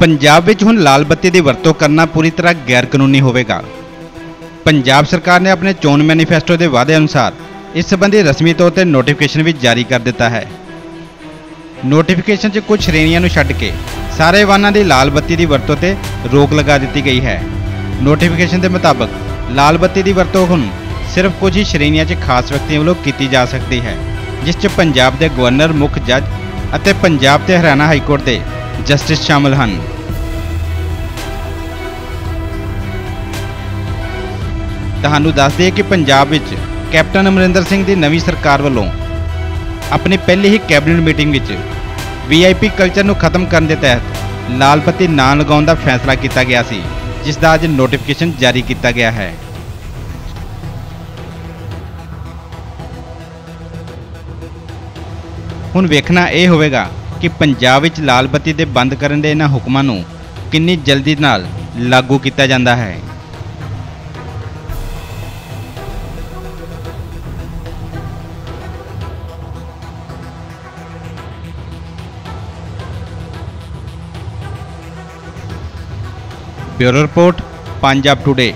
ਪੰਜਾਬ ਵਿੱਚ ਹੁਣ ਲਾਲ ਬੱਤੀ ਦੀ ਵਰਤੋਂ ਕਰਨਾ ਪੂਰੀ ਤਰ੍ਹਾਂ ਗੈਰ ਕਾਨੂੰਨੀ ਹੋਵੇਗਾ। ਪੰਜਾਬ ਸਰਕਾਰ ਨੇ ਆਪਣੇ ਚੋਣ ਮੈਨੀਫੈਸਟੋ ਦੇ ਵਾਅਦੇ ਅਨੁਸਾਰ ਇਸ ਸੰਬੰਧੀ ਰਸਮੀ ਤੌਰ ਤੇ ਨੋਟੀਫਿਕੇਸ਼ਨ ਵੀ ਜਾਰੀ ਕਰ ਦਿੱਤਾ ਹੈ। ਨੋਟੀਫਿਕੇਸ਼ਨ 'ਚ ਕੁਝ ਸ਼੍ਰੇਣੀਆਂ ਨੂੰ ਛੱਡ ਕੇ ਸਾਰੇ ਵਾਹਨਾਂ ਦੀ ਲਾਲ ਬੱਤੀ ਦੀ ਵਰਤੋਂ ਤੇ ਰੋਕ ਲਗਾ ਦਿੱਤੀ ਗਈ ਹੈ। ਨੋਟੀਫਿਕੇਸ਼ਨ ਦੇ ਮੁਤਾਬਕ ਲਾਲ ਬੱਤੀ ਦੀ ਵਰਤੋਂ ਹੁਣ ਸਿਰਫ ਕੁਝ ਹੀ ਸ਼੍ਰੇਣੀਆਂ 'ਚ ਖਾਸ ਵਿਅਕਤੀਆਂ ਵੱਲੋਂ ਕੀਤੀ ਜਾ ਸਕਦੀ ਹੈ, ਜਿਸ 'ਚ ਪੰਜਾਬ ਦੇ ਗਵਰਨਰ, ਮੁੱਖ ਜੱਜ ਅਤੇ ਪੰਜਾਬ ਤੇ ਹਰਿਆਣਾ ਹਾਈ ਕੋਰਟ ਦੇ ਜਸਟਿਸ ਸ਼ਾਮਲ ਹਨ ਤੁਹਾਨੂੰ ਦੱਸ ਦਈਏ ਕਿ ਪੰਜਾਬ ਵਿੱਚ ਕੈਪਟਨ ਅਮਰਿੰਦਰ ਸਿੰਘ ਦੀ ਨਵੀਂ ਸਰਕਾਰ ਵੱਲੋਂ ਆਪਣੀ ਪਹਿਲੀ ਹੀ ਕੈਬਨਿਟ ਮੀਟਿੰਗ ਵਿੱਚ ਵੀਆਈਪੀ ਕਲਚਰ ਨੂੰ ਖਤਮ ਕਰਨ ਦੇ ਤਹਿਤ ਲਾਲ ਪੱਤੀ ਨਾ ਲਗਾਉਣ ਦਾ ਫੈਸਲਾ ਕੀਤਾ ਗਿਆ ਸੀ, ਜਿਸ ਦਾ ਅੱਜ ਨੋਟੀਫਿਕੇਸ਼ਨ ਜਾਰੀ ਕੀਤਾ ਗਿਆ ਹੈ। ਹੁਣ ਵੇਖਣਾ ਇਹ ਹੋਵੇਗਾ ਕਿ ਪੰਜਾਬ ਵਿੱਚ ਲਾਲ ਬੱਤੀ ਦੇ ਬੰਦ ਕਰਨ ਦੇ ਇਹਨਾਂ ਹੁਕਮਾਂ ਨੂੰ ਕਿੰਨੀ ਜਲਦੀ ਨਾਲ ਲਾਗੂ ਕੀਤਾ ਜਾਂਦਾ ਹੈ? Bureau report, Punjab today